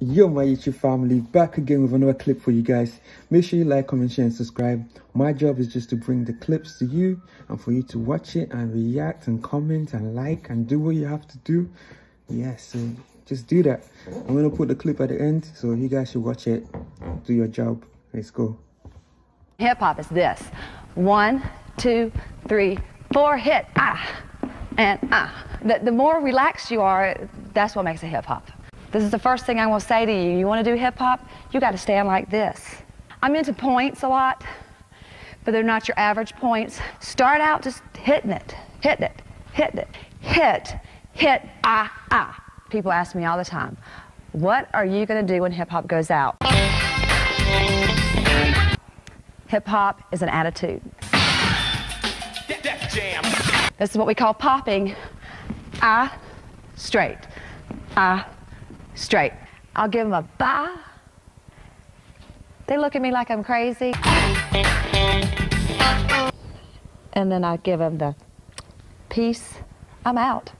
Yo, my YouTube family, back again with another clip for you guys. Make sure you like, comment, share, and subscribe. My job is just to bring the clips to you and for you to watch it and react and comment and like and do what you have to do. Yeah, so just do that. I'm gonna put the clip at the end, so you guys should watch it. Do your job. Let's go. Hip hop is this one, two, three, four, hit, ah, and ah. The, the more relaxed you are, that's what makes it hip hop. This is the first thing I will say to you. You want to do hip hop? You got to stand like this. I'm into points a lot, but they're not your average points. Start out just hitting it, hitting it, hitting it, hit, hit, ah, ah. People ask me all the time, what are you going to do when hip hop goes out? Hip hop is an attitude. This is what we call popping. Ah, straight. Ah, straight. I'll give them a ba. They look at me like I'm crazy. And then I give them the peace. I'm out.